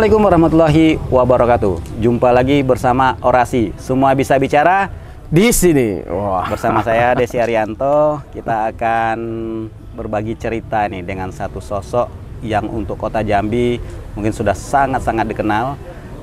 Assalamualaikum warahmatullahi wabarakatuh. Jumpa lagi bersama Orasi. Semua bisa bicara di sini. Wah. Bersama saya Desi Arianto, kita akan berbagi cerita nih dengan satu sosok yang untuk Kota Jambi mungkin sudah sangat-sangat dikenal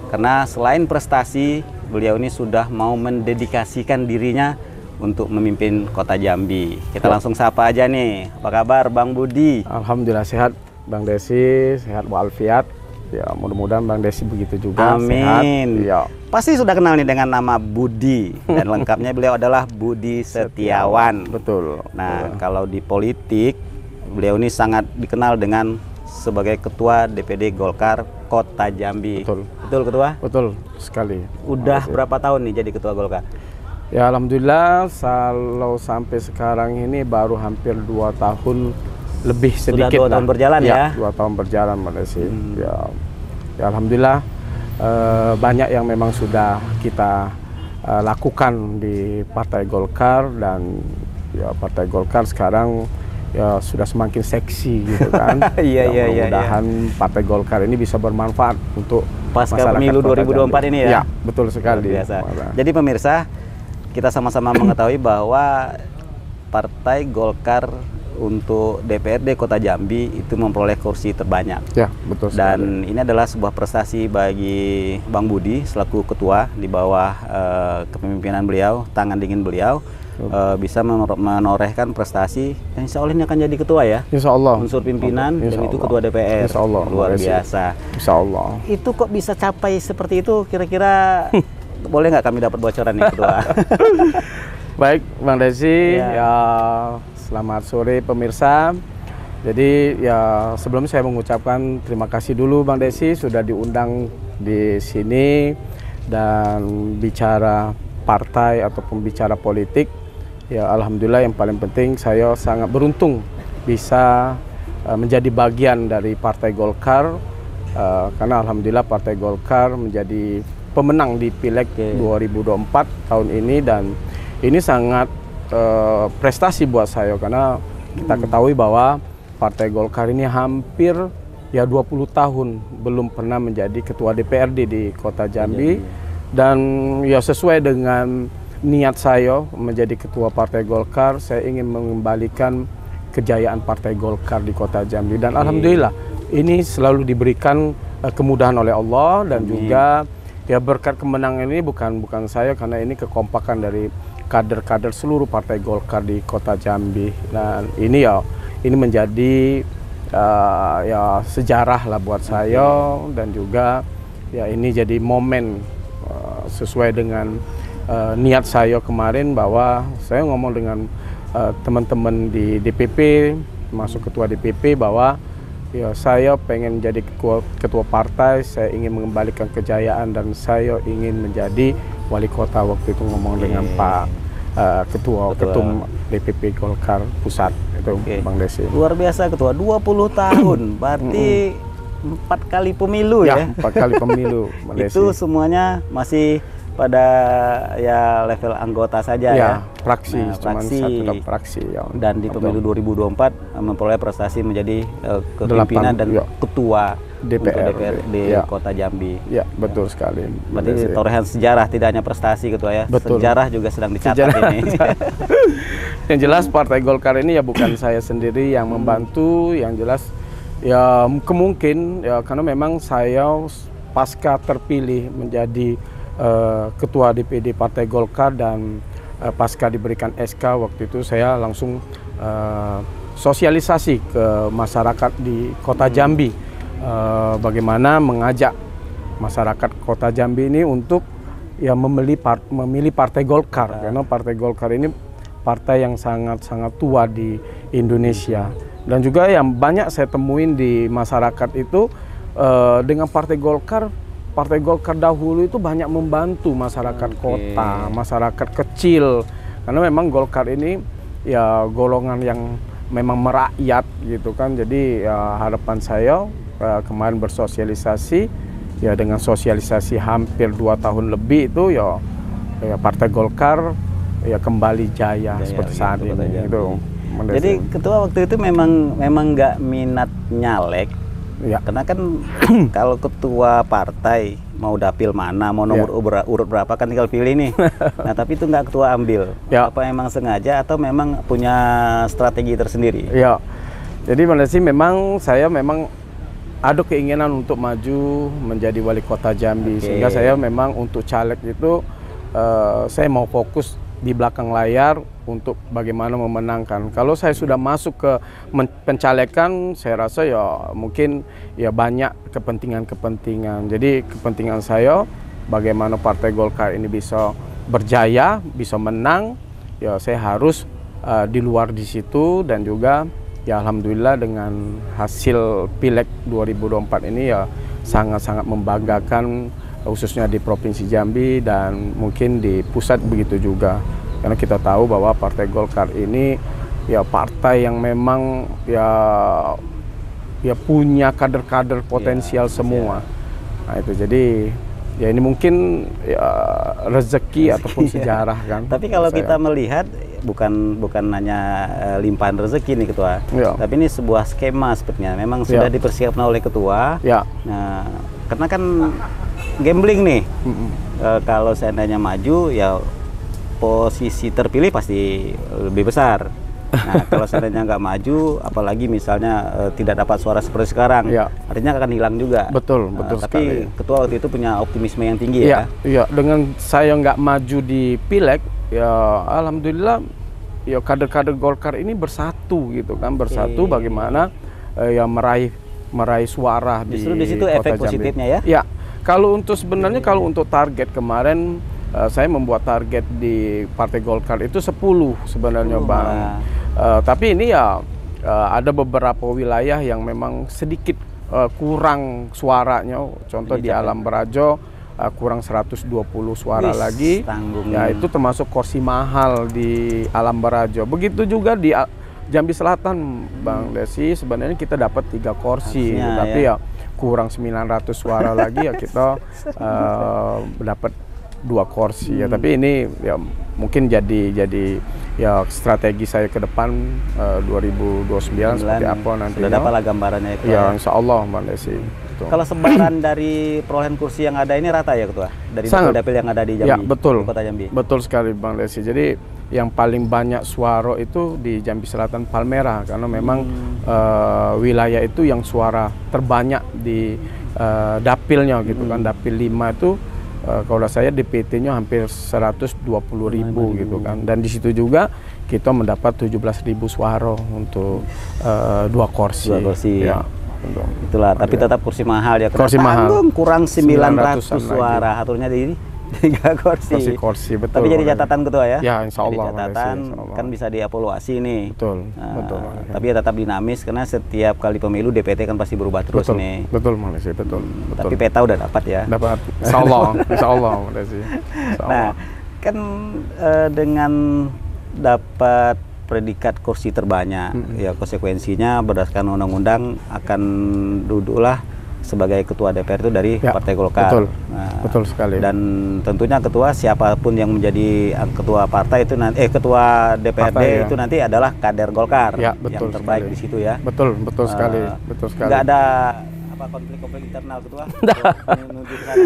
karena selain prestasi, beliau ini sudah mau mendedikasikan dirinya untuk memimpin Kota Jambi. Kita langsung sapa aja nih. Apa kabar Bang Budi? Alhamdulillah sehat Bang Desi, sehat walafiat. Ya, mudah-mudahan Bang Desi begitu juga. Amin. Sehat. Ya. Pasti sudah kenal nih dengan nama Budi dan lengkapnya beliau adalah Budi Setiawan. Betul. Nah, kalau di politik beliau ini sangat dikenal dengan sebagai ketua DPD Golkar Kota Jambi. Betul. Betul ketua? Betul sekali. Udah berapa tahun nih jadi ketua Golkar? Ya alhamdulillah kalau sampai sekarang ini baru hampir dua tahun lebih sedikit Sudah dua lah. tahun berjalan ya? Dua tahun berjalan Mbak Desi. Hmm. Ya, ya alhamdulillah eh, banyak yang memang sudah kita eh, lakukan di Partai Golkar dan ya Partai Golkar sekarang ya sudah semakin seksi gitu kan. Iya, Ya, iya, iya, Mudah-mudahan Partai Golkar ini bisa bermanfaat untuk Pasca pemilu Kota 2024 Jambi. ini ya? Ya, betul sekali. Luar biasa. Jadi pemirsa, kita sama-sama mengetahui bahwa Partai Golkar untuk DPRD Kota Jambi itu memperoleh kursi terbanyak. Ya, betul sekali. Dan ini adalah sebuah prestasi bagi Bang Budi selaku ketua di bawah eh, kepemimpinan beliau, tangan dingin beliau eh, bisa menor- menorehkan prestasi dan insya Allah ini akan jadi ketua ya. Insya Allah. Unsur pimpinan Insya dan itu ketua DPR. Insya Allah. Luar biasa. Insya Allah. Itu kok bisa capai seperti itu? Kira-kira boleh nggak kami dapat bocoran nih ketua? Baik, Bang Desi. Ya. Ya. Selamat sore pemirsa. Jadi ya sebelum saya mengucapkan terima kasih dulu Bang Desi sudah diundang di sini dan bicara partai ataupun bicara politik. Ya alhamdulillah yang paling penting saya sangat beruntung bisa eh, menjadi bagian dari Partai Golkar eh, karena alhamdulillah Partai Golkar menjadi pemenang di Pileg 2024 tahun ini dan ini sangat eh, prestasi buat saya karena kita ketahui bahwa Partai Golkar ini hampir ya 20 tahun belum pernah menjadi ketua DPRD di Kota Jambi. Dan ya sesuai dengan niat saya menjadi ketua Partai Golkar saya ingin mengembalikan kejayaan Partai Golkar di Kota Jambi. Dan alhamdulillah ini selalu diberikan eh, kemudahan oleh Allah dan juga ya berkat kemenangan ini bukan bukan saya karena ini kekompakan dari kader-kader seluruh Partai Golkar di Kota Jambi. Dan ini ya ini menjadi eh, ya sejarah lah buat saya dan juga ya ini jadi momen eh, sesuai dengan eh, niat saya kemarin bahwa saya ngomong dengan teman-teman di DPP masuk ketua DPP bahwa ya saya pengen jadi ketua, ketua partai saya ingin mengembalikan kejayaan dan saya ingin menjadi wali kota waktu itu ngomong dengan Oke. Pak eh, ketua, Ketua. ketum DPP Golkar pusat itu Oke. Bang Desi Luar biasa ketua, 20 tahun, berarti empat kali pemilu ya. ya empat kali pemilu. Itu semuanya masih pada ya level anggota saja ya. ya praksi Nah, cuma praksi. satu dah praksi ya Dan di pemilu 2024 eh, memperoleh prestasi menjadi eh, kepimpinan dan ya. ketua DPR, untuk DPRD ya. Kota Jambi. ya betul sekali Bang Berarti torehan sejarah tidak hanya prestasi ketua ya. Betul. Sejarah juga sedang dicatat Sejarah. ini. yang jelas Partai Golkar ini ya bukan saya sendiri yang membantu, yang jelas ya kemungkin ya karena memang saya pasca terpilih menjadi eh, ketua DPD Partai Golkar dan eh, pasca diberikan SK waktu itu saya langsung eh, sosialisasi ke masyarakat di Kota Jambi eh, bagaimana mengajak masyarakat Kota Jambi ini untuk ya memilih par- memilih Partai Golkar. Karena Partai Golkar ini partai yang sangat-sangat tua di Indonesia. Dan juga yang banyak saya temuin di masyarakat itu eh, dengan Partai Golkar Partai Golkar dahulu itu banyak membantu masyarakat Oke. kota, masyarakat kecil. Karena memang Golkar ini ya golongan yang memang merakyat gitu kan. Jadi ya, harapan saya eh, kemarin bersosialisasi ya dengan sosialisasi hampir dua tahun lebih itu ya, ya Partai Golkar ya kembali jaya, Jaya, seperti gitu, saat ini Jambi. itu. Jadi ketua waktu itu memang memang nggak minat nyalek, Ya. Karena kan kalau ketua partai mau dapil mana, mau nomor urut, urut berapa kan tinggal pilih nih. nah tapi itu nggak ketua ambil. Ya. Apa emang sengaja atau memang punya strategi tersendiri? Ya. Jadi mana sih memang saya memang ada keinginan untuk maju menjadi wali kota Jambi Oke. sehingga saya memang untuk caleg itu eh, saya mau fokus di belakang layar untuk bagaimana memenangkan. Kalau saya sudah masuk ke pencalekan, saya rasa ya mungkin ya banyak kepentingan-kepentingan. Jadi kepentingan saya bagaimana Partai Golkar ini bisa berjaya, bisa menang, ya saya harus eh, di luar di situ dan juga ya alhamdulillah dengan hasil Pileg 2024 ini ya sangat-sangat membanggakan khususnya di Provinsi Jambi dan mungkin di pusat begitu juga. Karena kita tahu bahwa Partai Golkar ini ya partai yang memang ya ya punya kader-kader potensial semua. Nah itu jadi ya ini mungkin ya rezeki ataupun sejarah kan. Tapi kalau saya. kita melihat bukan bukan hanya eh, limpahan rezeki nih ketua, Ya. tapi ini sebuah skema sepertinya. Memang sudah Ya. dipersiapkan oleh ketua. ya Nah, karena kan gambling nih. mm-mm. Eh, kalau seandainya maju ya posisi terpilih pasti lebih besar. Nah, kalau seandainya nggak maju, apalagi misalnya eh, tidak dapat suara seperti sekarang, Ya. artinya akan hilang juga. Betul, Nah, betul tapi sekali. ketua waktu itu punya optimisme yang tinggi Iya, ya. iya. Dengan saya nggak maju di pileg, ya alhamdulillah, ya kader-kader Golkar ini bersatu gitu kan, bersatu Oke. bagaimana eh, ya meraih meraih suara Justru di di situ efek Jambi. positifnya ya? Ya, kalau untuk sebenarnya kalau untuk target kemarin eh, saya membuat target di Partai Golkar itu 10 sebenarnya 10 bang. malah. Eh, tapi ini ya eh, ada beberapa wilayah yang memang sedikit eh, kurang suaranya. Contoh di Pendidikan. Alam Berajo eh, kurang 120 suara Wis, lagi. tanggung. Ya itu termasuk kursi mahal di Alam Berajo. Begitu juga di Jambi Selatan, Bang Desi. Sebenarnya kita dapat tiga kursi, tapi ya. ya kurang 900 suara lagi ya kita eh, dapat dua kursi ya. Hmm. Tapi ini ya mungkin jadi jadi ya strategi saya ke depan eh, 2029 seperti apa nanti. Sudah dapatlah gambarannya ya. Ya, insya Allah, Bang Desi. Betul. Kalau sebaran dari perolehan kursi yang ada ini rata ya ketua? Dari Sangat. dapil-dapil yang ada di Jambi? Ya, betul. di Kota Jambi. Betul sekali Bang Desi. Jadi yang paling banyak suara itu di Jambi Selatan Palmerah karena memang eh, wilayah itu yang suara terbanyak di eh, dapilnya gitu kan. Dapil 5 itu eh, kalau saya DPT-nya hampir 120 ribu gitu kan. Dan di situ juga kita mendapat 17 ribu suara untuk eh, dua kursi. Dua kursi. Ya. Itulah, tapi tetap kursi mahal ya. Kursi Kenapa mahal. tanggung? kurang 900 900-an suara. Aturnya di tiga kursi. Kursi-kursi, betul, Tapi jadi catatan ketua ya. Ya, insya Allah, Jadi catatan insya Allah. kan bisa dievaluasi nih. Betul, Nah, betul. Tapi ya tetap dinamis karena setiap kali pemilu DPT kan pasti berubah terus betul, nih. betul Desi, betul. betul. Tapi peta udah dapat ya. dapat insya Allah insya Allah Insya Nah, kan eh, dengan dapat predikat kursi terbanyak, ya konsekuensinya berdasarkan undang-undang akan duduklah sebagai ketua DPR itu dari Ya, Partai Golkar. betul. Nah, Betul sekali. Dan tentunya ketua siapa pun yang menjadi eh, ketua partai itu nanti eh ketua DPRD Partai, ya. itu nanti adalah kader Golkar Ya, yang betul terbaik sekali. di situ ya. betul betul sekali Eh, betul sekali Nggak ada apa konflik-konflik internal ketua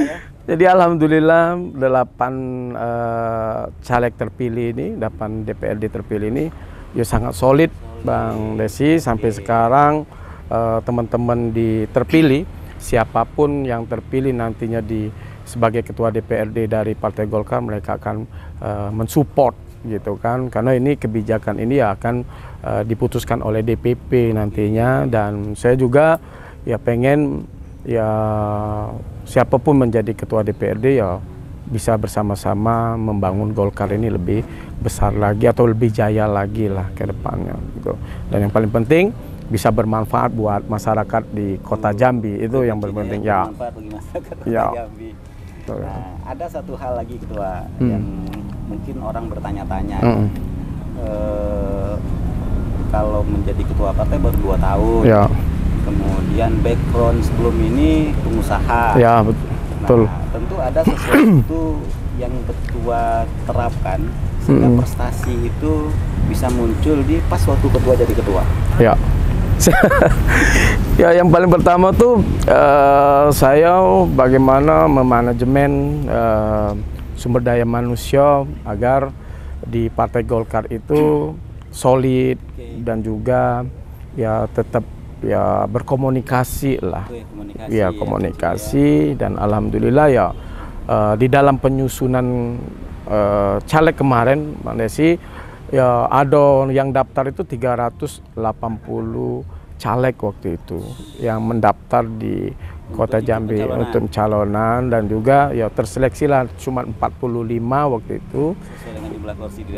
ya. jadi alhamdulillah delapan eh, caleg terpilih ini delapan DPRD terpilih ini ya sangat solid Bang Desi sampai sekarang teman-teman di terpilih siapa pun yang terpilih nantinya di sebagai ketua DPRD dari Partai Golkar mereka akan eh, mensupport gitu kan karena ini kebijakan ini ya akan eh, diputuskan oleh DPP nantinya dan saya juga ya pengen ya siapa pun menjadi ketua DPRD ya bisa bersama-sama membangun Golkar ini lebih besar lagi atau lebih jaya lagi lah ke depannya gitu. Dan yang paling penting bisa bermanfaat buat masyarakat di Kota Jambi itu yang penting ya. bermanfaat bagi masyarakat Ya. Kota Jambi. Betul. Nah, ada satu hal lagi ketua Hmm. yang mungkin orang bertanya-tanya. Mm. Eh, kalau menjadi ketua partai baru dua tahun. Ya, Kemudian background sebelum ini pengusaha. ya bet- betul. Nah, tentu ada sesuatu yang ketua terapkan sehingga Mm-mm. prestasi itu bisa muncul di pas waktu ketua jadi ketua. Ya, ya yang paling pertama tuh uh, saya bagaimana memanajemen uh, sumber daya manusia agar di Partai Golkar itu solid dan juga ya tetap ya berkomunikasi lah. Komunikasi, ya, ya komunikasi ya, dan alhamdulillah ya uh, di dalam penyusunan uh, caleg kemarin Bang Desi ya ada yang daftar itu 380 caleg waktu itu yang mendaftar di Kota Jambi pencalonan. untuk pencalonan dan juga ya terseleksi lah cuma 45 waktu itu.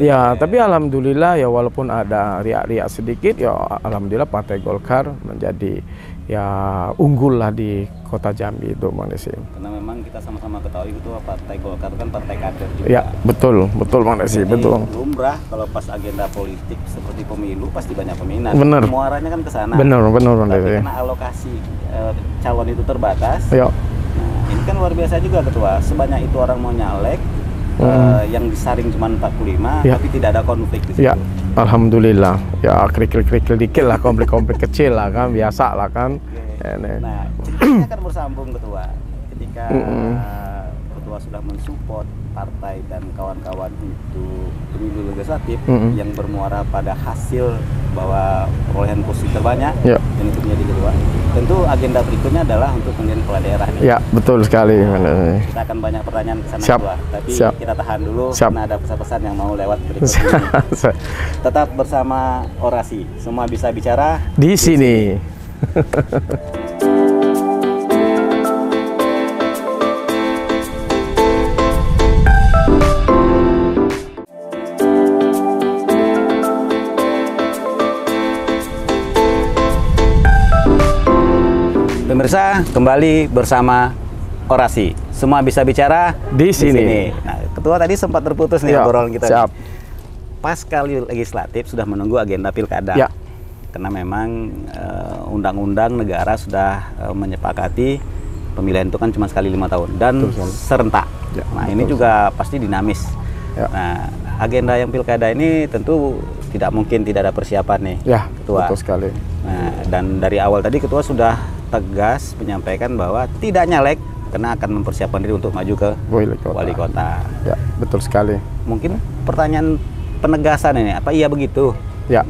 Ya, tapi alhamdulillah ya walaupun ada riak-riak sedikit ya alhamdulillah Partai Golkar menjadi ya unggul lah di kota Jambi itu Desi. Karena memang kita sama-sama ketahui itu Partai Golkar kan partai kader juga. Ya betul betul Bang Desi betul. Lumrah kalau pas agenda politik seperti pemilu pasti banyak peminat. Benar. Muaranya kan ke sana. Benar benar Bang Desi. Karena alokasi e, calon itu terbatas. Ya. Nah, ini kan luar biasa juga ketua. Sebanyak itu orang mau nyalek, hmm. uh, yang disaring cuma 45 ya. tapi tidak ada konflik di situ. Ya. Alhamdulillah. Ya kerikil-kerikil dikit lah, konflik-konflik kecil lah kan, biasa lah kan. Okay. Nah, ceritanya kan bersambung ketua. Ketika mm -mm. ketua sudah mensupport partai dan kawan-kawan itu pemilu legislatif mm -hmm. yang bermuara pada hasil bahwa perolehan kursi terbanyak yeah. dan itu menjadi kedua. Tentu agenda berikutnya adalah untuk menjadi kepala daerah. Ya, yeah, betul sekali. Nah, kita akan banyak pertanyaan ke sana Siap. Tapi Siap. kita tahan dulu Siap. karena ada pesan-pesan yang mau lewat berikut ini. Tetap bersama orasi. Semua bisa bicara di, di sini. sini. Pemirsa, kembali bersama orasi. Semua bisa bicara di sini. Di sini. Nah, ketua tadi sempat terputus nih ya, obrolan kita. Siap. Nih. Pas kali legislatif sudah menunggu agenda pilkada. Ya. Karena memang uh, undang-undang negara sudah uh, menyepakati pemilihan itu kan cuma sekali lima tahun dan betul, serentak. Ya, nah betul. ini juga pasti dinamis. Ya. Nah agenda yang pilkada ini tentu tidak mungkin tidak ada persiapan nih, ya, ketua. Betul sekali. Nah dan dari awal tadi ketua sudah tegas menyampaikan bahwa tidak nyalek karena akan mempersiapkan diri untuk maju ke wali kota. Wali kota. Ya, betul sekali. Mungkin pertanyaan penegasan ini apa iya begitu? Ya.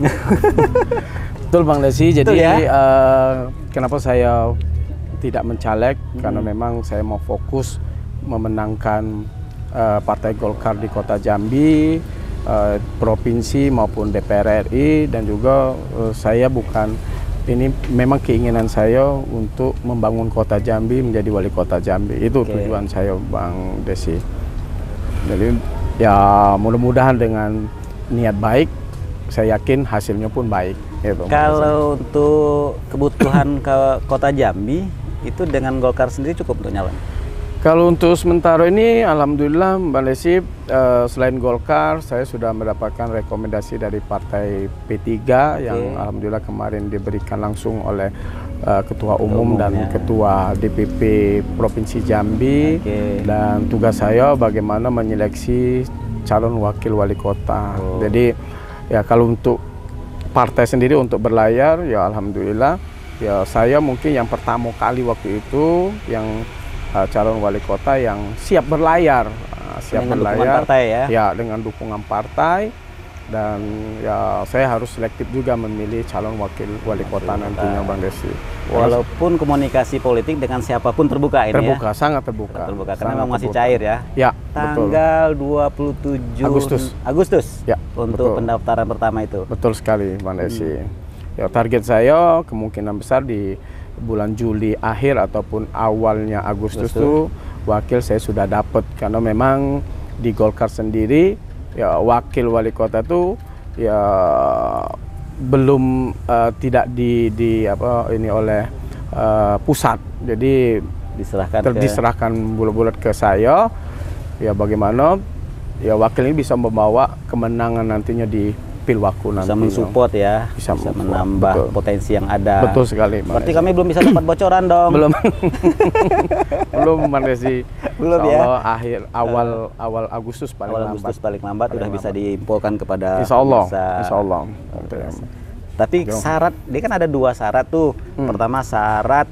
betul Bang Desi. Jadi ya? uh, kenapa saya tidak mencalek hmm. karena memang saya mau fokus memenangkan uh, Partai Golkar di Kota Jambi, uh, provinsi maupun DPR RI dan juga uh, saya bukan ini memang keinginan saya untuk membangun kota Jambi menjadi wali kota Jambi. Itu okay. tujuan saya Bang Desi. Jadi ya mudah-mudahan dengan niat baik, saya yakin hasilnya pun baik. Gitu, Kalau untuk kebutuhan ke kota Jambi, itu dengan Golkar sendiri cukup untuk nyalon? Kalau untuk sementara ini, Alhamdulillah Mbak Lesi, uh, selain Golkar, saya sudah mendapatkan rekomendasi dari Partai P3 okay. yang Alhamdulillah kemarin diberikan langsung oleh uh, Ketua Umum Umumnya. dan Ketua DPP Provinsi Jambi. Okay. Dan tugas saya bagaimana menyeleksi calon wakil wali kota. Oh. Jadi ya kalau untuk partai sendiri untuk berlayar, ya Alhamdulillah, ya saya mungkin yang pertama kali waktu itu yang uh, calon wali kota yang siap berlayar, uh, siap dengan berlayar, partai ya. ya dengan dukungan partai dan ya saya harus selektif juga memilih calon wakil wali kota nantinya Bang Desi. Walaupun komunikasi politik dengan siapa pun terbuka ini terbuka, ya. sangat terbuka. Terbuka karena memang masih cair ya. Ya, Tanggal betul. 27 Agustus. Agustus. Ya, untuk betul. pendaftaran pertama itu. Betul sekali Bang Desi. Hmm. Ya target saya kemungkinan besar di bulan Juli akhir ataupun awalnya Agustus itu wakil saya sudah dapat karena memang di Golkar sendiri ya wakil wali kota itu ya belum uh, tidak di di apa ini oleh uh, pusat. Jadi diserahkan terdiserahkan bulat-bulat ke saya. Ya bagaimana ya wakil ini bisa membawa kemenangan nantinya di Pilwaku nanti. Bisa mensupport ya, bisa, bisa menambah betul. potensi yang ada. Betul sekali. Berarti kami belum bisa dapat bocoran dong. belum. belum Mbak Desi. Belum ya. akhir awal uh, awal Agustus paling awal lambat. Agustus paling lambat paling lambat. bisa diimpulkan kepada Insya Allah. Insya Allah. Tapi syarat dia kan ada dua syarat tuh. Hmm. Pertama syarat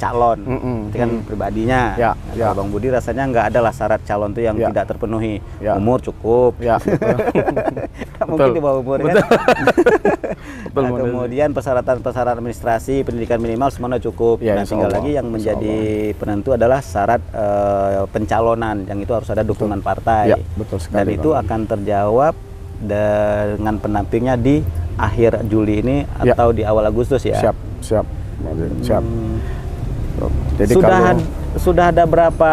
calon, Mm-mm. itu kan Mm. pribadinya. Ya, Nah, ya. Kalau Bang Budi rasanya nggak ada lah syarat calon tuh yang Ya. tidak terpenuhi. Ya. Umur cukup. Ya, betul. Mungkin Betul. di bawah umur Betul. kan. betul, Nah, Bang Desi. kemudian persyaratan-persyaratan administrasi, pendidikan minimal semuanya cukup. Ya, nah, tinggal Allah. lagi yang menjadi penentu adalah syarat eh, pencalonan, yang itu harus ada dukungan partai. Ya, betul sekali, Dan itu Bang. akan terjawab dengan penampingnya di akhir Juli ini Ya. atau di awal Agustus ya. Siap, siap, siap. Hmm. Jadi sudah kalau sudah ada berapa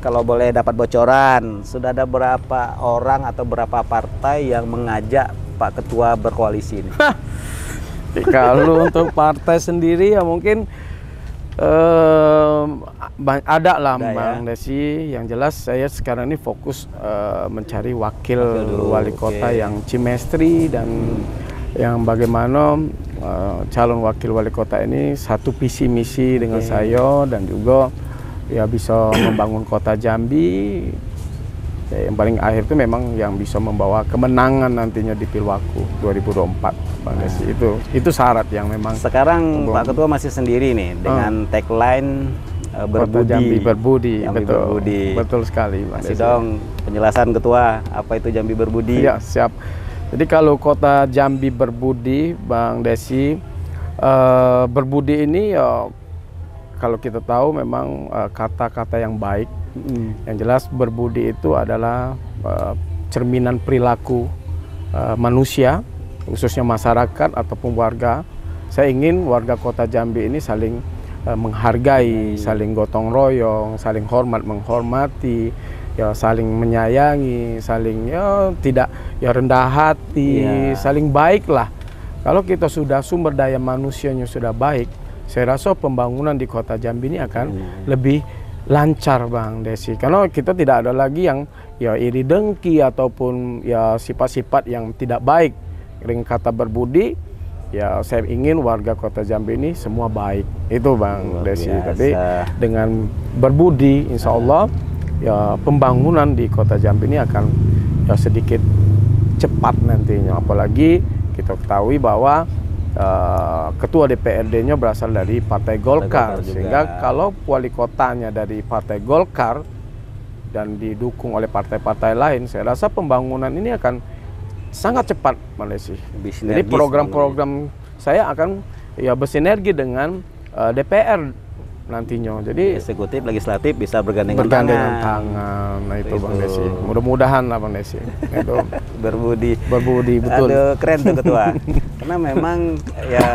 kalau boleh dapat bocoran sudah ada berapa orang atau berapa partai yang mengajak Pak Ketua berkoalisi ini kalau untuk partai sendiri ya mungkin ba- ada lah Ada ya. Bang Desi. Yang jelas saya sekarang ini fokus eh, mencari wakil, Wakil dulu, wali kota oke. yang chemistry dan yang bagaimana eh, calon wakil wali kota ini satu visi misi dengan saya dan juga ya bisa membangun kota Jambi. Ya, yang paling akhir itu memang yang bisa membawa kemenangan nantinya di Pilwaku 2024 Bang Desi. Itu itu syarat yang memang sekarang Belum. Pak Ketua masih sendiri nih dengan tagline eh, Kota berbudi Jambi berbudi, Jambi betul. berbudi. Betul sekali, Bang masih dong penjelasan Ketua apa itu Jambi berbudi Iya, siap. Jadi kalau kota Jambi berbudi, Bang Desi, eh, berbudi ini ya kalau kita tahu memang eh, kata-kata yang baik. Mm. Yang jelas berbudi itu adalah eh, cerminan perilaku manusia, khususnya masyarakat ataupun warga. Saya ingin warga kota Jambi ini saling menghargai, saling gotong royong, saling hormat menghormati, ya saling menyayangi, saling ya tidak ya rendah hati, Iya. saling baik lah. Kalau kita sudah sumber daya manusianya sudah baik, saya rasa pembangunan di kota Jambi ini akan lebih lancar Bang Desi. Karena kita tidak ada lagi yang ya iri dengki ataupun ya sifat-sifat yang tidak baik. Dengan kata berbudi, ya saya ingin warga kota Jambi ini semua baik. Itu Bang Luar Desi. biasa. Tapi dengan berbudi, insya Allah ya pembangunan di kota Jambi ini akan ya sedikit cepat nantinya. Apalagi kita ketahui bahwa eh, ketua DPRD-nya berasal dari Partai Golkar, Golkar sehingga kalau wali kotanya dari Partai Golkar dan didukung oleh partai-partai lain, saya rasa pembangunan ini akan sangat cepat, Malaysia. Jadi program-program saya akan ya bersinergi dengan eh, DPR nantinya. Jadi eksekutif legislatif bisa bergandengan bergandengan tangan. tangan. Nah itu Bang Itu. Desi. Mudah-mudahan lah Bang Desi. itu berbudi berbudi betul. Aduh, keren tuh ketua. Karena memang ya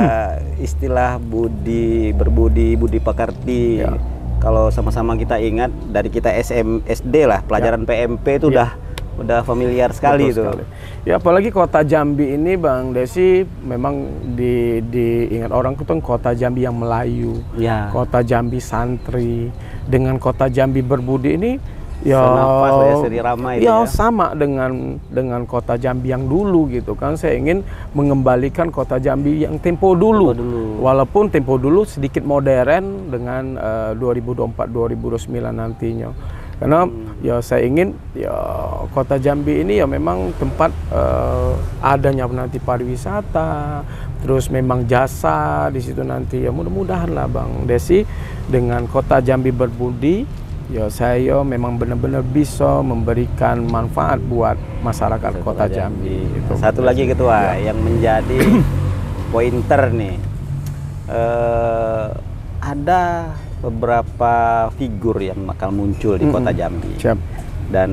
istilah budi, berbudi, budi pekerti. Ya. Kalau sama-sama kita ingat dari kita SM, SD lah, pelajaran PMP itu Ya. udah udah familiar sekali Betul itu. sekali. Ya apalagi kota Jambi ini Bang Desi memang di diingat orang itu kan kota Jambi yang Melayu. Ya. Kota Jambi santri dengan kota Jambi berbudi ini ya Senafas lah ya, itu ya, ya. sama dengan dengan kota Jambi yang dulu gitu kan. Saya ingin mengembalikan kota Jambi yang tempo dulu. Tempo dulu. Walaupun tempo dulu sedikit modern dengan eh, 2024 2029 nantinya. Karena Hmm. ya saya ingin ya kota Jambi ini ya memang tempat eh, adanya nanti pariwisata, terus memang jasa di situ nanti ya mudah-mudahan lah Bang Desi dengan kota Jambi berbudi ya saya memang benar-benar bisa memberikan manfaat buat masyarakat kota Jambi. Itu. Satu lagi ketua Ya. yang menjadi pointer nih. Eh, ada beberapa figur yang bakal muncul di kota. Jambi. Siap. Dan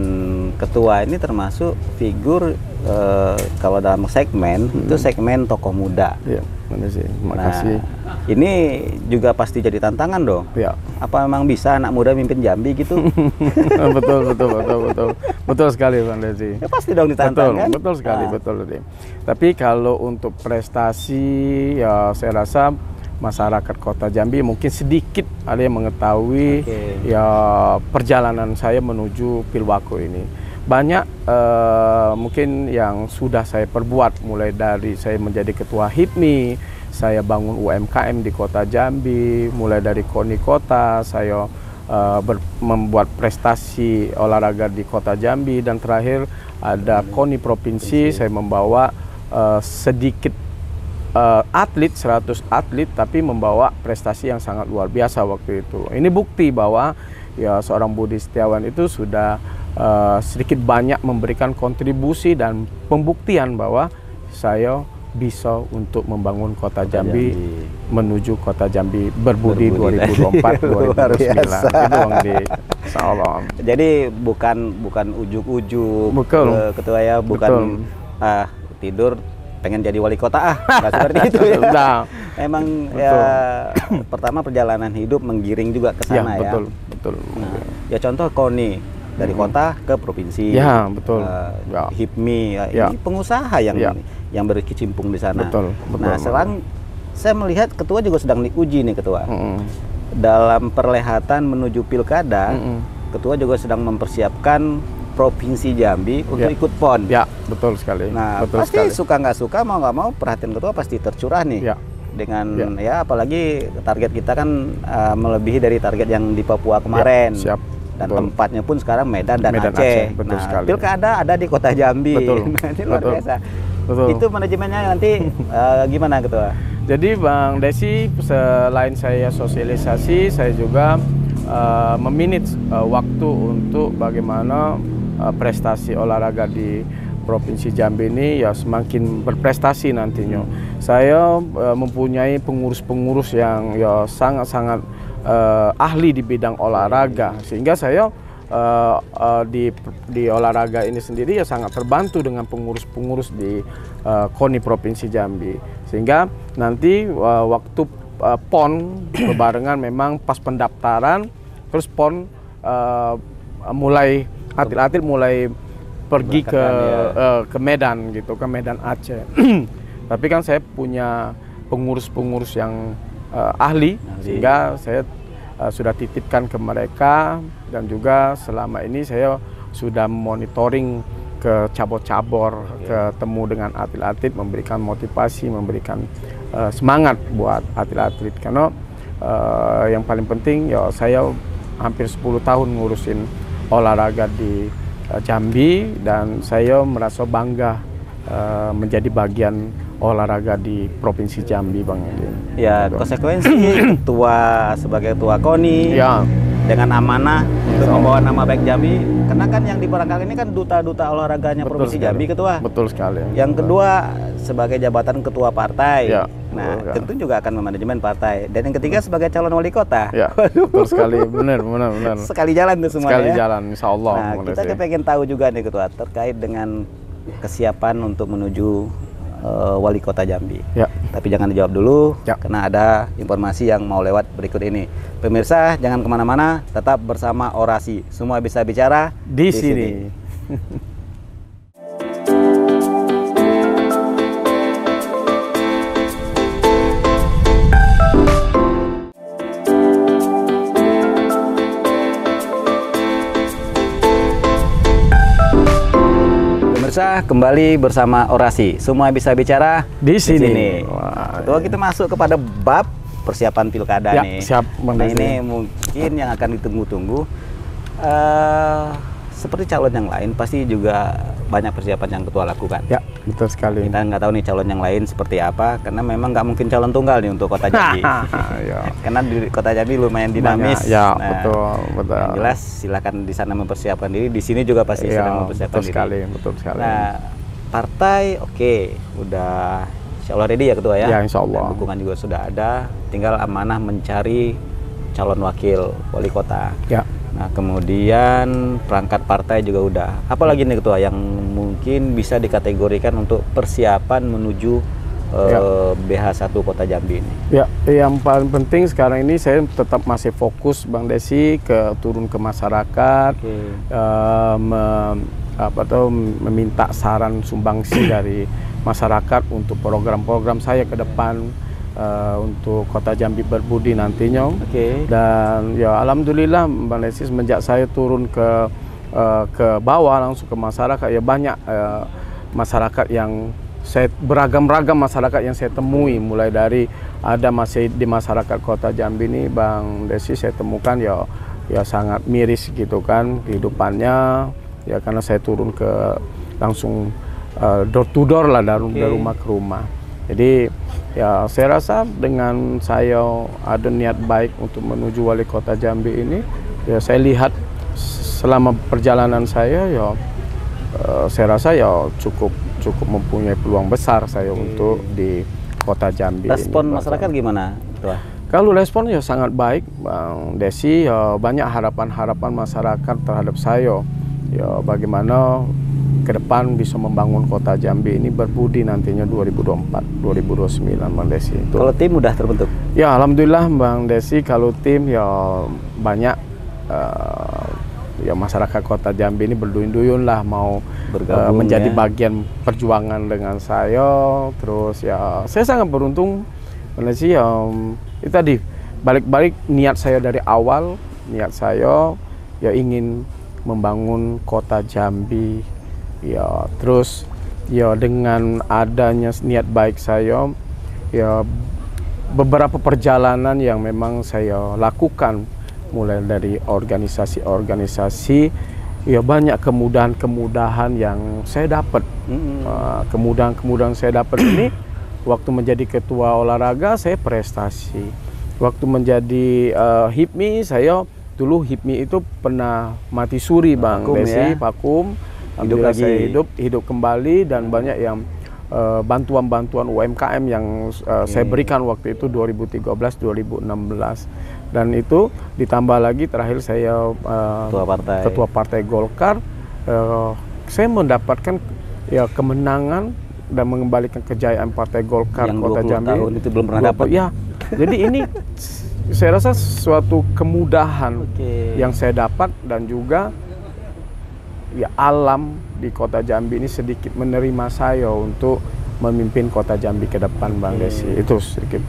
ketua ini termasuk figur eh, kalau dalam segmen itu segmen tokoh muda. Ya, Bang Desi. Terima Nah, ini juga pasti jadi tantangan dong. Ya. Apa memang bisa anak muda mimpin Jambi gitu? betul betul betul betul betul sekali Bang Desi. ya pasti dong ditantang Betul, kan? betul sekali, Nah, betul Desi. Tapi kalau untuk prestasi ya saya rasa masyarakat Kota Jambi mungkin sedikit ada yang mengetahui Oke. ya perjalanan saya menuju Pilwako ini. Banyak eh, mungkin yang sudah saya perbuat mulai dari saya menjadi ketua HIPMI, saya bangun UMKM di Kota Jambi, mulai dari KONI Kota, saya eh, ber- membuat prestasi olahraga di Kota Jambi dan terakhir ada KONI Provinsi, saya membawa eh, sedikit uh, atlet 100 atlet tapi membawa prestasi yang sangat luar biasa waktu itu. Ini bukti bahwa ya seorang Budi Setiawan itu sudah uh, sedikit banyak memberikan kontribusi dan pembuktian bahwa saya bisa untuk membangun kota Jambi, Jambi. menuju kota Jambi berbudi, berbudi 2024 2029 itu. Jadi bukan bukan ujuk-ujuk ketua ya bukan Betul. ah tidur pengen jadi wali kota ah nggak seperti itu ya nah, emang ya pertama perjalanan hidup menggiring juga ke sana ya, betul, ya betul nah, ya contoh Koni dari hmm. kota ke provinsi ya betul uh, ya. HIPMI ya, ya. ini pengusaha yang ya. yang berkecimpung di sana betul, betul nah sekarang saya melihat ketua juga sedang diuji nih ketua hmm. dalam perlihatan menuju pilkada hmm. ketua juga sedang mempersiapkan provinsi Jambi untuk ya. ikut PON. Ya, betul sekali. Nah, betul pasti sekali. suka nggak suka mau nggak mau perhatian ketua pasti tercurah nih. Ya. Dengan ya. ya apalagi target kita kan uh, melebihi dari target yang di Papua kemarin. Ya, siap. Dan betul. tempatnya pun sekarang Medan dan Medan Aceh. Aceh. Betul nah, sekali. Pilkada ada di Kota Jambi. Betul. nah, ini luar betul. biasa. Betul. Itu manajemennya nanti uh, gimana ketua? Jadi Bang Desi selain saya sosialisasi, saya juga uh, meminit uh, waktu untuk bagaimana uh, prestasi olahraga di Provinsi Jambi ini ya semakin berprestasi nantinya. Saya uh, mempunyai pengurus-pengurus yang ya sangat-sangat uh, ahli di bidang olahraga sehingga saya uh, uh, di di olahraga ini sendiri ya sangat terbantu dengan pengurus-pengurus di uh, KONI Provinsi Jambi sehingga nanti uh, waktu uh, PON berbarengan memang pas pendaftaran terus PON uh, mulai atlet-atlet mulai pergi ke ya. uh, ke Medan gitu, ke Medan Aceh. Tapi kan saya punya pengurus-pengurus yang uh, ahli, ahli sehingga saya uh, sudah titipkan ke mereka dan juga selama ini saya sudah monitoring ke cabur-cabur, okay. ketemu dengan atlet-atlet, memberikan motivasi, memberikan uh, semangat buat atlet-atlet. Karena uh, yang paling penting ya saya hampir 10 tahun ngurusin olahraga di uh, Jambi dan saya merasa bangga uh, menjadi bagian olahraga di provinsi Jambi bang ya konsekuensi tua sebagai tua KONI ya. dengan amanah untuk membawa nama baik Jambi. Karena kan yang diperangkat ini kan duta-duta olahraganya betul provinsi sekali. Jambi ketua betul sekali. Yang kedua sebagai jabatan ketua partai. Ya Nah, oh, tentu juga akan memanajemen partai. Dan yang ketiga sebagai calon wali kota. Ya, betul sekali, benar, benar, benar. Sekali jalan tuh semuanya. Sekali ya. jalan, insya Allah. Nah, kita kepengen tahu juga nih ketua terkait dengan kesiapan untuk menuju uh, wali kota Jambi. Ya. Tapi jangan dijawab dulu, ya. karena ada informasi yang mau lewat berikut ini. Pemirsa, jangan ke mana-mana, tetap bersama orasi. Semua bisa bicara di, di sini. sini. Pemirsa, kembali bersama Orasi. Semua bisa bicara di sini. Di sini. Wah, kita masuk kepada bab persiapan pilkada ya, nih. Siap, nah, ini mungkin yang akan ditunggu-tunggu. Uh, seperti calon yang lain pasti juga banyak persiapan yang ketua lakukan. Ya, betul sekali. Kita nggak tahu nih calon yang lain seperti apa, karena memang nggak mungkin calon tunggal nih untuk kota Jambi. ya. karena di kota Jambi lumayan dinamis. Banyak. Ya, nah, betul, betul. Yang jelas silakan di sana mempersiapkan diri, di sini juga pasti ya, sedang mempersiapkan betul diri. Sekali, betul sekali. Nah, partai oke, okay, udah Insya Allah ready ya ketua ya. Ya Insya Allah. Dan dukungan juga sudah ada, tinggal amanah mencari calon wakil wali kota. Ya Nah, kemudian perangkat partai juga udah. Apalagi nih ketua yang mungkin bisa dikategorikan untuk persiapan menuju ya. uh, BH1 Kota Jambi ini. Ya, yang paling penting sekarang ini saya tetap masih fokus Bang Desi ke turun ke masyarakat, okay. uh, eh, me, apa tuh meminta saran sumbangsi dari masyarakat untuk program-program saya ke depan uh, untuk kota Jambi berbudi nantinya. Oke. Okay. Dan ya alhamdulillah Bang Lesi semenjak saya turun ke uh, ke bawah langsung ke masyarakat ya banyak uh, masyarakat yang saya beragam-ragam masyarakat yang saya temui mulai dari ada masih di masyarakat kota Jambi ini Bang Desi saya temukan ya ya sangat miris gitu kan kehidupannya ya karena saya turun ke langsung uh, door to door lah dari, okay. dari rumah ke rumah. Jadi ya saya rasa dengan saya ada niat baik untuk menuju wali kota Jambi ini, ya saya lihat selama perjalanan saya ya uh, saya rasa ya cukup cukup mempunyai peluang besar saya hmm. untuk di kota Jambi. Respon ini, masyarakat gimana? Tuh. Kalau respon ya sangat baik, Bang Desi. Ya, banyak harapan-harapan masyarakat terhadap saya. Ya, bagaimana ke depan bisa membangun kota Jambi ini berbudi nantinya 2024, 2029, Bang Desi. Itu. Kalau tim udah terbentuk? Ya, alhamdulillah, Bang Desi. Kalau tim ya banyak. Uh, ya masyarakat kota Jambi ini berduyun-duyun lah mau uh, menjadi ya. bagian perjuangan dengan saya terus ya saya sangat beruntung karena sih um, itu tadi balik-balik niat saya dari awal niat saya ya ingin membangun kota Jambi ya terus ya dengan adanya niat baik saya ya beberapa perjalanan yang memang saya lakukan mulai dari organisasi-organisasi ya banyak kemudahan-kemudahan yang saya dapat mm-hmm. uh, kemudahan-kemudahan saya dapat ini waktu menjadi ketua olahraga saya prestasi waktu menjadi uh, HIPMI saya dulu HIPMI itu pernah mati suri bang vakum, Desi ya? vakum hidup lagi saya hidup hidup kembali dan hmm. banyak yang uh, bantuan-bantuan uh, UMKM yang uh, okay. saya berikan waktu itu 2013 2016 dan itu ditambah lagi terakhir saya uh, ketua partai ketua partai Golkar uh, saya mendapatkan ya kemenangan dan mengembalikan kejayaan partai Golkar yang Kota Jambi tahun itu belum pernah dapat ya jadi ini saya rasa suatu kemudahan okay. yang saya dapat dan juga ya alam di Kota Jambi ini sedikit menerima saya untuk memimpin Kota Jambi ke depan Bang okay. Desi. Itu sedikit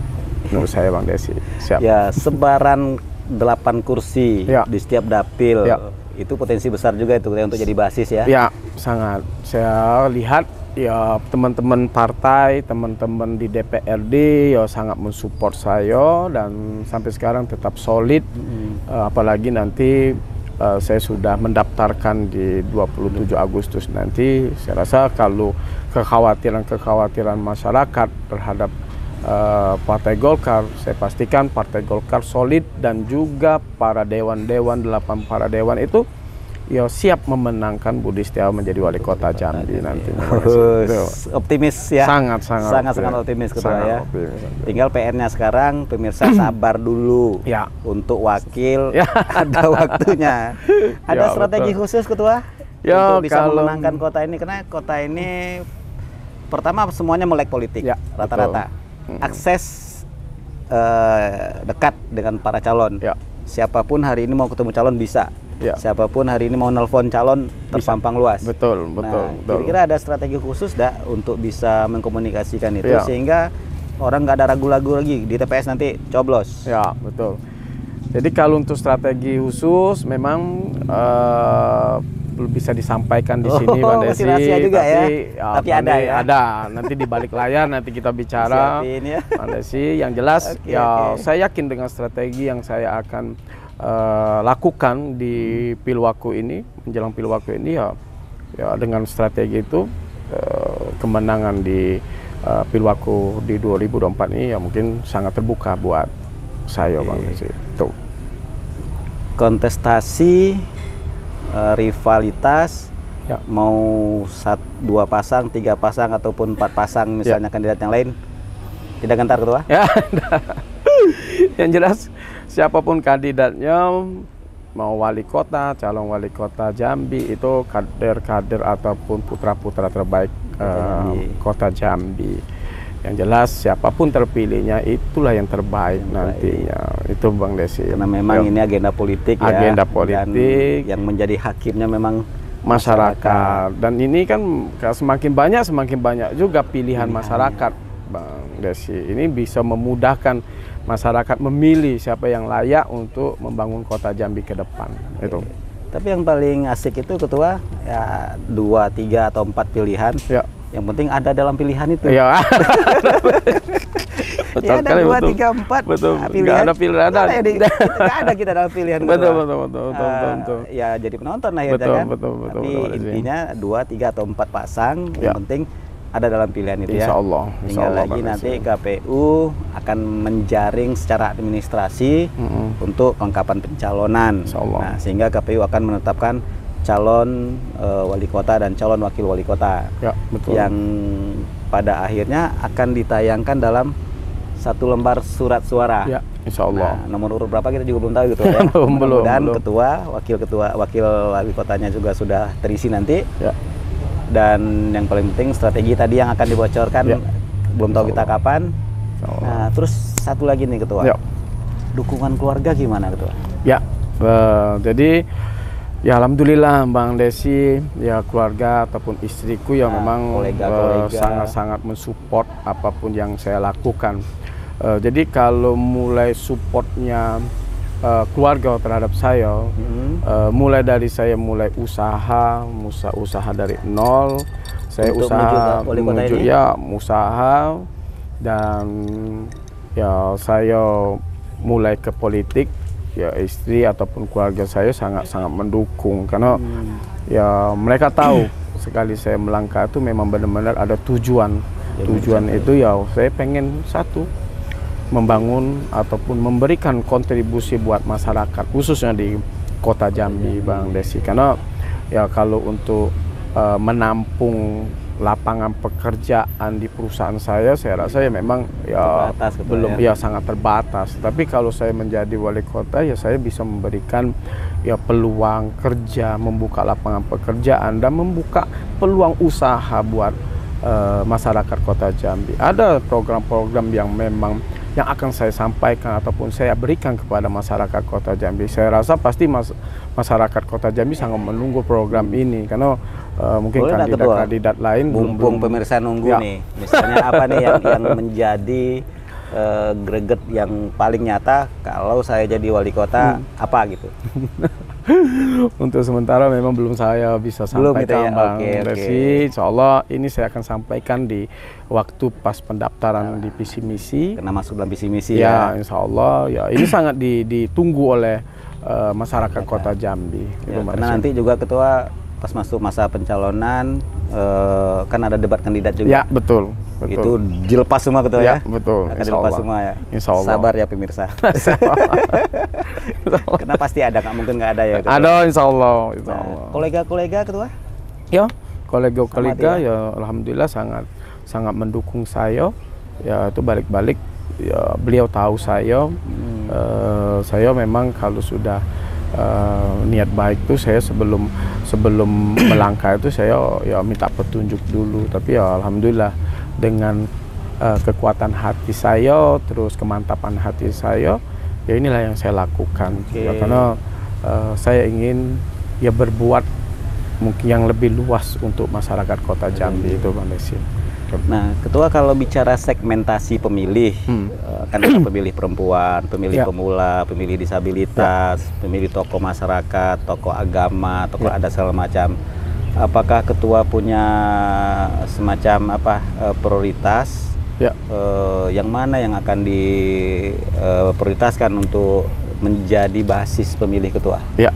menurut saya Bang Desi. Siap. Ya, sebaran delapan kursi ya. di setiap dapil. Ya. Itu potensi besar juga itu untuk jadi basis ya. Ya, sangat. Saya lihat ya teman-teman partai, teman-teman di DPRD ya sangat mensupport saya dan sampai sekarang tetap solid. Hmm. Uh, apalagi nanti uh, saya sudah mendaftarkan di 27 Agustus nanti. Saya rasa kalau kekhawatiran-kekhawatiran masyarakat terhadap uh, Partai Golkar, saya pastikan Partai Golkar solid dan juga para dewan-dewan delapan para dewan itu ya siap memenangkan Budi Setiawan menjadi wali kota Jambi nanti. optimis ya. Sangat sangat sangat sangat optimis ketua ya. Optimis. Tinggal PR-nya sekarang pemirsa sabar dulu. Ya. Untuk wakil ya. ada waktunya. Ada ya, strategi betul. khusus ketua ya, untuk bisa kalau... memenangkan kota ini karena kota ini pertama semuanya melek politik ya, rata-rata. Ya, Akses uh, dekat dengan para calon. Ya. Siapa pun hari ini mau ketemu calon bisa ya. siapa pun hari ini mau nelfon calon terpampang luas. Betul, betul. Nah, kira-kira ada strategi khusus dah untuk bisa mengkomunikasikan itu ya. sehingga orang nggak ada ragu-ragu lagi di TPS nanti coblos. Ya, betul. Jadi kalau untuk strategi khusus memang uh, belum bisa disampaikan di sini, oh, Mbak Desi. Juga tapi, ya. ya. Tapi ada ya. Ada. Nanti di balik layar nanti kita bicara. Siapin ya. Mbak Desi. Yang jelas okay, ya okay. saya yakin dengan strategi yang saya akan uh, lakukan di Pilwaku ini menjelang Pilwaku ini ya ya dengan strategi itu uh, kemenangan di uh, Pilwaku di 2024 ini ya mungkin sangat terbuka buat saya bang itu kontestasi uh, rivalitas ya. mau satu dua pasang tiga pasang ataupun empat pasang misalnya ya. kandidat yang lain tidak gentar ketua? Ya yang jelas siapa pun kandidatnya mau wali kota, calon wali kota Jambi itu kader-kader ataupun putra-putra terbaik uh, kota Jambi. Yang jelas siapa pun terpilihnya itulah yang terbaik yang nantinya. Baik. Itu Bang Desi. Karena memang ya. ini agenda politik ya. Agenda politik yang menjadi hakimnya memang masyarakat. masyarakat. Dan ini kan semakin banyak semakin banyak juga pilihan Pilihannya. masyarakat Bang Desi. Ini bisa memudahkan masyarakat memilih siapa yang layak untuk membangun kota Jambi ke depan. Oke. Itu. Tapi yang paling asik itu ketua ya dua, tiga atau empat pilihan. Ya. Yang penting ada dalam pilihan itu. Ya. betul ya ada dua, betul. tiga, empat betul. Nah, pilihan. Gak ada pilihan. Ada. Gak ada kita dalam pilihan. betul, betul, betul, betul, betul, uh, betul. Ya jadi penonton lah ya betul, kan. Betul, betul, Tapi betul, intinya dua, tiga atau empat pasang. Ya. Yang penting ada dalam pilihan itu Insya ya. Allah. Insya Tinggal Allah, lagi nanti. KPU akan menjaring secara administrasi Mm-mm. untuk kelengkapan pencalonan. Insya Allah. Nah, sehingga KPU akan menetapkan calon eh, wali kota dan calon wakil wali kota Ya, betul. yang pada akhirnya akan ditayangkan dalam satu lembar surat suara. Ya, insya Allah. Nah, nomor urut berapa kita juga belum tahu gitu ya. Belum, belum, Dan belum. ketua, wakil ketua, wakil wali kotanya juga sudah terisi nanti. Ya, Dan yang paling penting strategi tadi yang akan dibocorkan Ya. belum tahu kita kapan. Nah, terus satu lagi nih ketua. Ya. Dukungan keluarga gimana ketua? Ya, eh, jadi ya alhamdulillah Bang Desi ya keluarga ataupun istriku yang Nah, memang eh, sangat-sangat mensupport apa pun yang saya lakukan. Eh, jadi kalau mulai supportnya eh, keluarga terhadap saya, Hmm. eh, mulai dari saya mulai usaha, musa usaha dari nol, saya Untuk usaha menuju ini? ya usaha dan ya saya mulai ke politik ya istri ataupun keluarga saya sangat sangat mendukung karena Hmm. ya mereka tahu sekali saya melangkah itu memang benar-benar ada tujuan Ya, tujuan itu ya saya pengen satu membangun ataupun memberikan kontribusi buat masyarakat khususnya di kota Jambi Bang Desi. Karena ya kalau untuk eh, menampung lapangan pekerjaan di perusahaan saya saya rasa ya memang ya Terbatas gitu belum ya. ya sangat terbatas. Tapi kalau saya menjadi wali kota ya saya bisa memberikan ya peluang kerja membuka lapangan pekerjaan dan membuka peluang usaha buat eh, masyarakat kota Jambi. Ada program-program yang memang yang akan saya sampaikan ataupun saya berikan kepada masyarakat kota Jambi saya rasa pasti mas- masyarakat kota Jambi sangat menunggu program ini karena eh, mungkin kandidat-kandidat lain belum Mumpung belum- pemirsa nunggu Ya. nih, misalnya apa nih yang, yang menjadi eh, greget yang paling nyata kalau saya jadi wali kota Hmm. apa gitu? Untuk sementara memang belum saya bisa Belum gitu sampaikan ya? Bang Oke, oke. Desi. Insya Allah ini saya akan sampaikan di waktu pas pendaftaran di visi misi. Karena masuk dalam visi misi Ya, ya. Insya Allah ya ini sangat di- ditunggu oleh eh, masyarakat kota Jambi. Ya, Gitu, karena nanti juga ketua pas masuk masa pencalonan eh, kan ada debat kandidat juga. Ya betul, betul. Itu dilepas semua ketua Ya, ya. betul, Akan insya dilepas Allah. semua ya. Insya Allah. Sabar ya pemirsa. Karena pasti ada, nggak mungkin nggak ada ya. Ketua. Ada Insya Allah, Insya Nah, Allah. kolega-kolega ketua? Ya, kolega-kolega ya alhamdulillah sangat sangat mendukung saya. Ya itu balik-balik ya beliau tahu saya. Eh, saya memang kalau sudah eh, niat baik itu saya sebelum sebelum melangkah itu saya ya minta petunjuk dulu. Tapi ya alhamdulillah dengan eh, kekuatan hati saya terus kemantapan hati saya ya inilah yang saya lakukan. Ya, Oke. karena eh, saya ingin ya berbuat mungkin yang lebih luas untuk masyarakat kota Jambi itu Bang. Nah, ketua kalau bicara segmentasi pemilih, Hmm. eh, kan ada pemilih perempuan, pemilih Ya. pemula, pemilih disabilitas, pemilih tokoh masyarakat, tokoh agama, tokoh Ya. ada segala macam. Apakah ketua punya semacam apa eh, prioritas? Ya. Eh, yang mana yang akan diprioritaskan untuk menjadi basis pemilih ketua? Ya.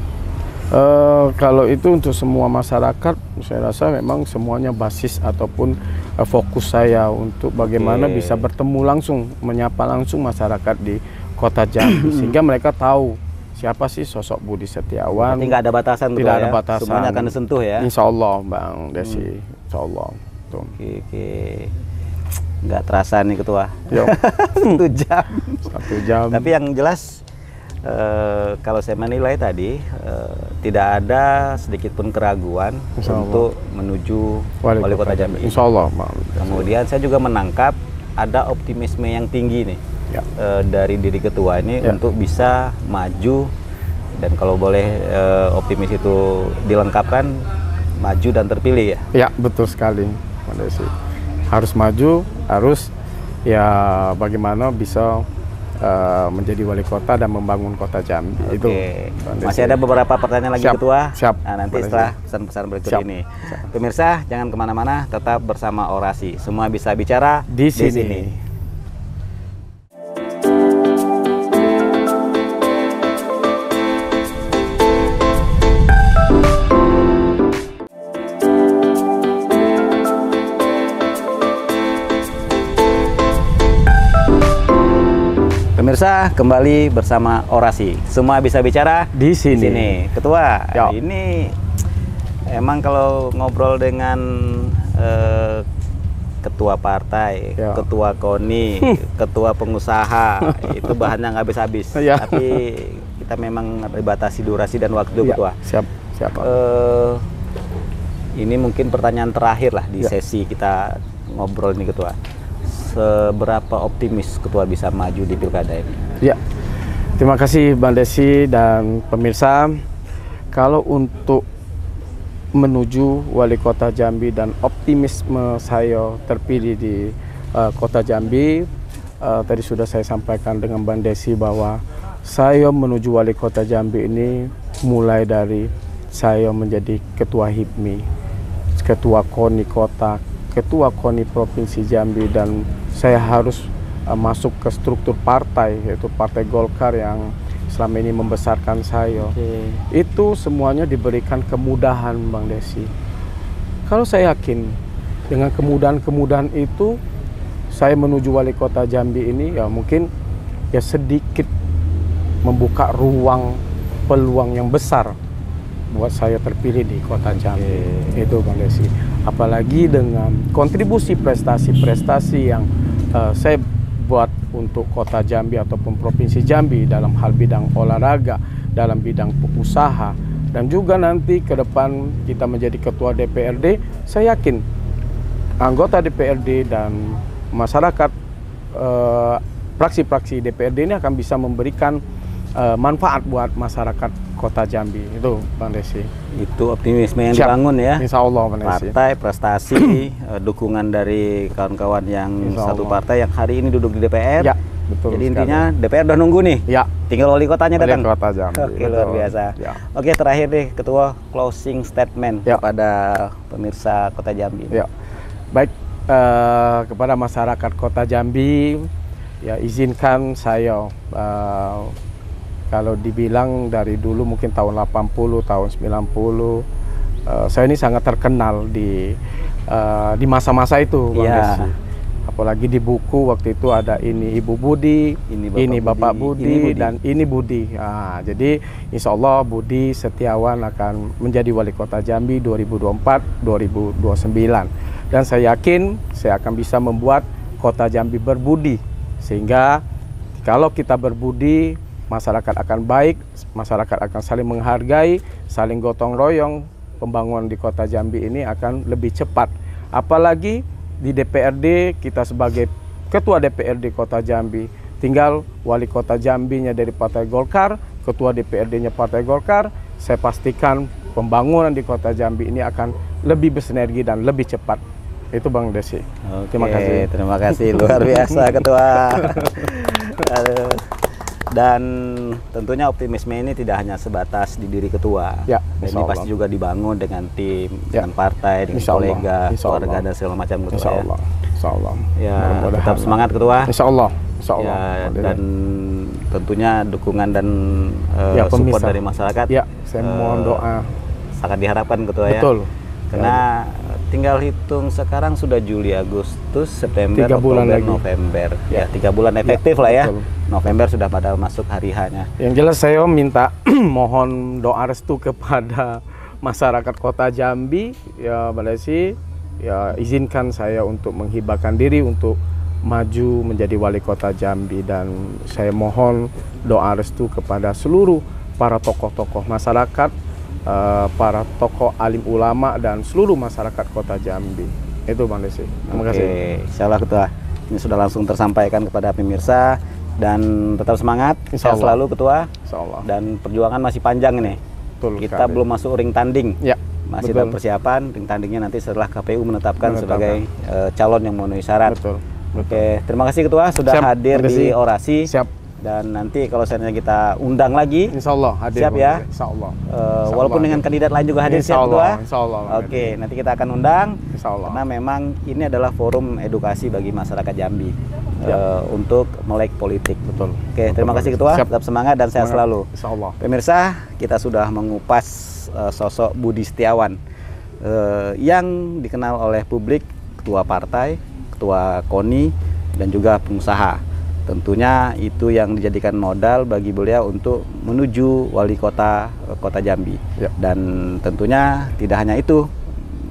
Eh, kalau itu untuk semua masyarakat, saya rasa memang semuanya basis ataupun eh, fokus saya untuk bagaimana Oke. bisa bertemu langsung, menyapa langsung masyarakat di kota Jambi sehingga mereka tahu siapa sih sosok Budi Setiawan. Nggak ada batasan Tidak ketua ada ya? batasan. Semuanya akan disentuh ya? Insya Allah, Bang Desi. Insya Allah. Oke, oke. Nggak terasa nih ketua. Yuk, Satu jam. satu jam. Tapi yang jelas eh, kalau saya menilai tadi eh, tidak ada sedikit pun keraguan Insya Allah. untuk menuju wali, kota Jambi. Insya Allah. Kemudian saya juga menangkap ada optimisme yang tinggi nih Ya. eh, dari diri ketua ini Ya. untuk bisa maju dan kalau boleh eh, optimis itu dilengkapkan maju dan terpilih ya. Ya, betul sekali, Mbak Desi. Harus maju, harus ya bagaimana bisa eh, menjadi wali kota dan membangun kota Jambi. Itu. Oke. Mbak Desi. Masih ada beberapa pertanyaan lagi Siap, ketua. siap. Nah, nanti setelah pesan-pesan berikut Siap. ini. Pemirsa jangan ke mana-mana, tetap bersama orasi. Semua bisa bicara Di sini. Pemirsa, kembali bersama Orasi. Semua bisa bicara Di sini. Ketua, Ya. ini emang kalau ngobrol dengan eh, ketua partai, Ya. ketua koni, ketua pengusaha, itu bahannya nggak habis-habis. Ya. Tapi kita memang dibatasi durasi dan waktu, Ya, ketua. siap, siap. Eh, ini mungkin pertanyaan terakhir lah di Ya. sesi kita ngobrol ini ketua. Seberapa optimis ketua bisa maju di pilkada ini? Ya, terima kasih Bang Desi dan pemirsa. Kalau untuk menuju wali kota Jambi dan optimisme saya terpilih di eh, kota Jambi, eh, tadi sudah saya sampaikan dengan Bang Desi bahwa saya menuju wali kota Jambi ini mulai dari saya menjadi ketua HIPMI, ketua KONI kota, ketua KONI provinsi Jambi dan saya harus uh, masuk ke struktur partai yaitu Partai Golkar yang selama ini membesarkan saya. Itu semuanya diberikan kemudahan Bang Desi. Kalau saya yakin dengan kemudahan-kemudahan itu saya menuju wali kota Jambi ini ya mungkin ya sedikit membuka ruang peluang yang besar buat saya terpilih di kota Jambi. Itu Bang Desi. Apalagi dengan kontribusi prestasi-prestasi yang eh, saya buat untuk kota Jambi ataupun provinsi Jambi dalam hal bidang olahraga, dalam bidang usaha. Dan juga nanti ke depan kita menjadi ketua DPRD, saya yakin anggota DPRD dan masyarakat eh, fraksi-fraksi DPRD ini akan bisa memberikan eh, manfaat buat masyarakat kota Jambi. Itu Bang Desi. Itu optimisme yang Siap. dibangun ya. Insya Allah Bang Desi. Partai, prestasi, eh, dukungan dari kawan-kawan yang Insya satu Allah. partai yang hari ini duduk di DPR. Ya, betul Jadi sekali. intinya DPR udah nunggu nih. Ya, Tinggal wali kotanya Wali datang. kota Jambi, Oke, luar biasa. Ya. Oke, terakhir deh ketua closing statement Ya. kepada pemirsa Kota Jambi. Ya, baik eh, kepada masyarakat Kota Jambi, ya izinkan saya eh, kalau dibilang dari dulu mungkin tahun 80, tahun 90, eh, saya ini sangat terkenal di eh, di masa-masa itu, Bang Iya. Desi. Apalagi di buku waktu itu ada ini Ibu Budi, Ini Bapak Bapak Budi, Budi, ini Budi. dan ini Budi. Ah, jadi Insya Allah Budi Setiawan akan menjadi wali kota Jambi 2024-2029. Dan saya yakin saya akan bisa membuat kota Jambi berbudi. Sehingga kalau kita berbudi, masyarakat akan baik, masyarakat akan saling menghargai, saling gotong royong, pembangunan di kota Jambi ini akan lebih cepat. Apalagi di DPRD kita sebagai ketua DPRD Kota Jambi tinggal wali kota Jambinya dari Partai Golkar, ketua DPRD-nya Partai Golkar, saya pastikan pembangunan di Kota Jambi ini akan lebih bersinergi dan lebih cepat. Itu Bang Desi. Oke, Terima kasih. Terima kasih luar biasa ketua. Aduh. Dan tentunya optimisme ini tidak hanya sebatas di diri ketua. Ya, ini pasti Allah. juga dibangun dengan tim, Ya. dengan partai, dengan Insya Allah, kolega, insya keluarga Allah. dan segala macam ketua Insya ya. Allah. Insya Allah. Ya, tetap semangat ketua. Insya Allah. Insya Allah. Ya, dan tentunya dukungan dan eh, Ya, support dari masyarakat. ya, saya mohon doa. Sangat diharapkan ketua ya. Betul. Karena tinggal hitung sekarang sudah Juli, Agustus, September, Tiga bulan Oktober, lagi. November. Ya, Ya. tiga bulan efektif lah ya. betul. November sudah pada masuk hari hanya. Yang jelas saya minta mohon doa restu kepada masyarakat Kota Jambi ya Mbak Desi ya izinkan saya untuk menghibahkan diri untuk maju menjadi wali kota Jambi dan saya mohon doa restu kepada seluruh para tokoh-tokoh masyarakat, eh, para tokoh alim ulama dan seluruh masyarakat kota Jambi. Itu Bang Desi. Terima Oke, kasih. insya Allah ketua. Ini sudah langsung tersampaikan kepada pemirsa dan tetap semangat. Insya Allah. selalu ketua Insya Allah. dan perjuangan masih panjang ini. Betul Kita sekali. belum masuk ring tanding. Ya, Masih betul. dalam persiapan ring tandingnya nanti setelah KPU menetapkan, Menetapkan. sebagai eh, calon yang memenuhi syarat. Betul. Oke, terima kasih ketua sudah Siap, hadir di orasi. Siap. Dan nanti kalau seandainya kita undang lagi, Insya Allah hadir. Siap ya? Insya Allah. eh, Insya walaupun dengan kandidat lain juga hadir Insya siap Allah, ketua. insya Allah, Oke, nanti kita akan undang. Insya Allah. Karena memang ini adalah forum edukasi bagi masyarakat Jambi Ya. eh, untuk melek politik. Betul. Oke, terima kasih ketua. Siap. Tetap semangat dan sehat selalu. Insya Allah. Pemirsa, kita sudah mengupas eh, sosok Budi Setiawan eh, yang dikenal oleh publik ketua partai, ketua KONI, dan juga pengusaha. Tentunya itu yang dijadikan modal bagi beliau untuk menuju wali kota eh, kota Jambi. Ya. Dan tentunya tidak hanya itu,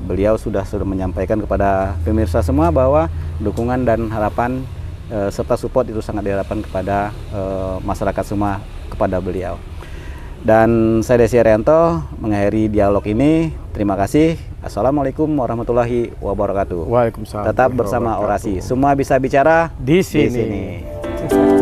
beliau sudah sudah menyampaikan kepada pemirsa semua bahwa dukungan dan harapan eh, serta support itu sangat diharapkan kepada eh, masyarakat semua kepada beliau. Dan saya Desi Arianto mengakhiri dialog ini. Terima kasih. Assalamualaikum warahmatullahi wabarakatuh. Waalaikumsalam. Tetap bersama orasi. Semua bisa bicara Di sini. sini. Exactly.